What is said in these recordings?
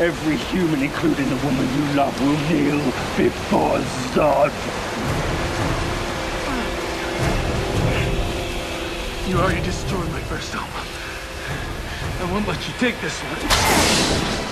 Every human, including the woman you love, will kneel before Zod. You already destroyed my first home. I won't let you take this one.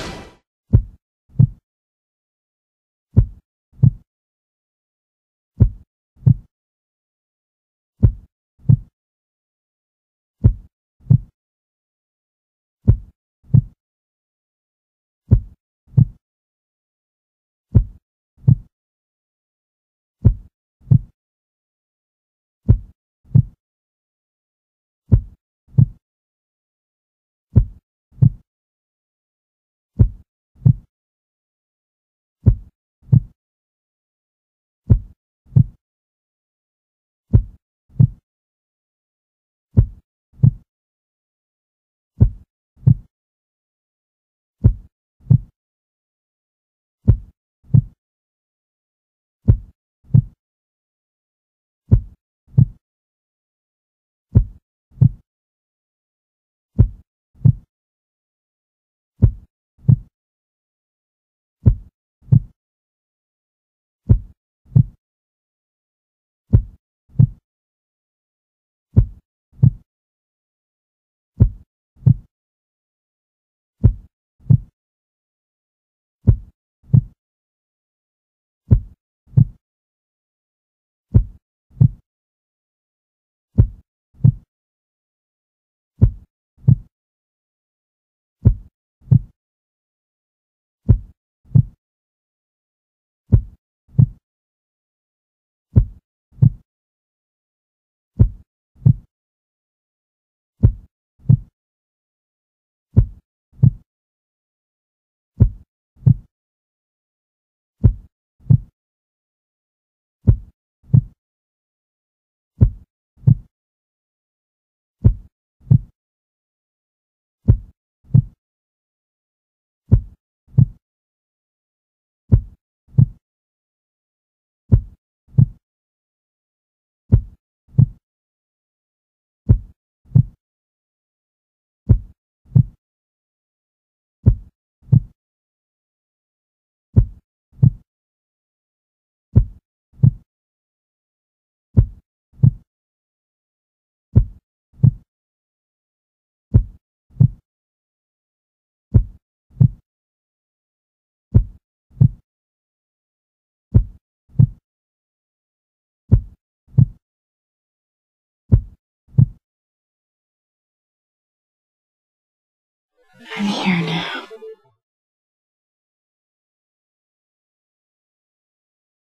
I'm here now.